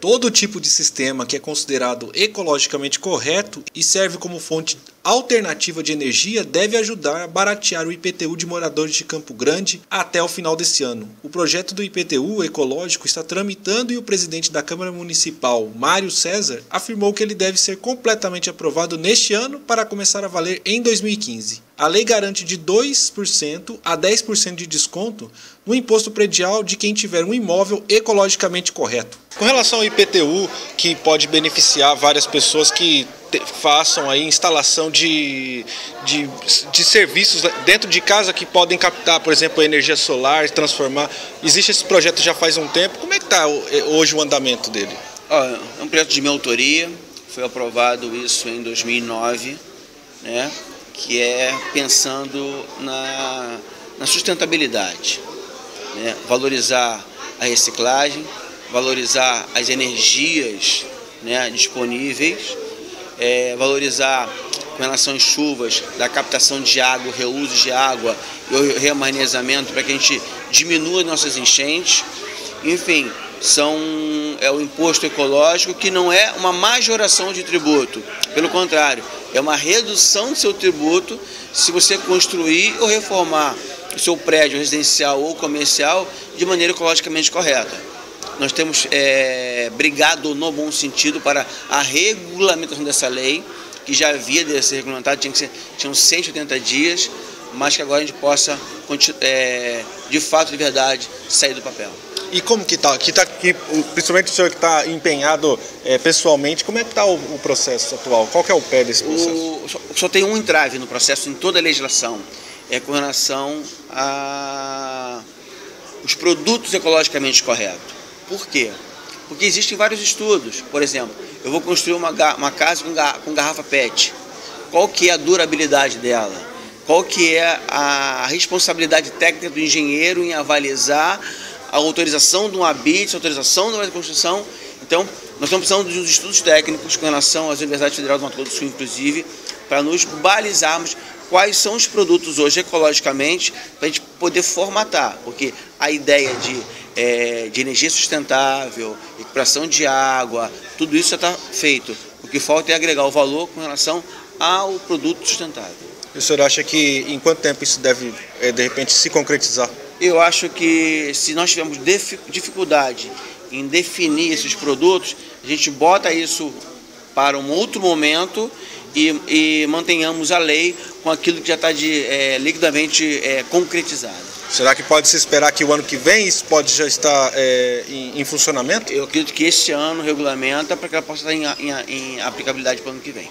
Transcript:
Todo tipo de sistema que é considerado ecologicamente correto e serve como fonte alternativa de energia deve ajudar a baratear o IPTU de moradores de Campo Grande até o final desse ano. O projeto do IPTU ecológico está tramitando e o presidente da Câmara Municipal, Mário César, afirmou que ele deve ser completamente aprovado neste ano para começar a valer em 2015. A lei garante de 2% a 10% de desconto no imposto predial de quem tiver um imóvel ecologicamente correto. Com relação ao IPTU, que pode beneficiar várias pessoas que façam aí instalação de, de, de, serviços dentro de casa que podem captar, por exemplo, energia solar, transformar. Existe esse projeto já faz um tempo. Como é que está hoje o andamento dele? é um projeto de minha autoria, foi aprovado isso em 2009, né? Que é pensando na, na sustentabilidade, né? valorizar a reciclagem, valorizar as energias né, disponíveis, é, valorizar com relação às chuvas, da captação de água, reuso de água e o remanejamento para que a gente diminua nossas enchentes. Enfim, são, é o imposto ecológico que não é uma majoração de tributo, pelo contrário, é uma redução do seu tributo se você construir ou reformar o seu prédio residencial ou comercial de maneira ecologicamente correta. Nós temos é, brigado no bom sentido para a regulamentação dessa lei, que já havia de ser regulamentada, tinha que ser, tinham 180 dias, mas que agora a gente possa, é, de fato, de verdade, sair do papel. E como que está? Que tá, que, principalmente o senhor que está empenhado é, pessoalmente, como é que está o, o, processo atual? Qual é o pé desse processo? O, só, só, tem um entrave no processo, em toda a legislação, é com relação a os produtos ecologicamente corretos. Por quê? Porque existem vários estudos. Por exemplo, eu vou construir uma, uma casa com, com garrafa PET. Qual que é a durabilidade dela? Qual que é a responsabilidade técnica do engenheiro em avalizar a autorização um habite, a autorização de uma construção. Então, nós estamos precisando de uns estudos técnicos com relação às universidades federais do Mato Grosso do Sul, inclusive, para nos balizarmos quais são os produtos hoje ecologicamente para a gente poder formatar, porque a ideia de, é, de energia sustentável, recuperação de água, tudo isso já está feito. O que falta é agregar o valor com relação ao produto sustentável. E o senhor acha que em quanto tempo isso deve, é, de repente, se concretizar? Eu acho que se nós tivermos dificuldade em definir esses produtos, a gente bota isso para um outro momento e, e mantenhamos a lei com aquilo que já está de, é, liquidamente é, concretizado. Será que pode se esperar que o ano que vem isso pode já estar é, em, em, funcionamento? Eu acredito que esse ano regulamenta para que ela possa estar em, em, em aplicabilidade para o ano que vem.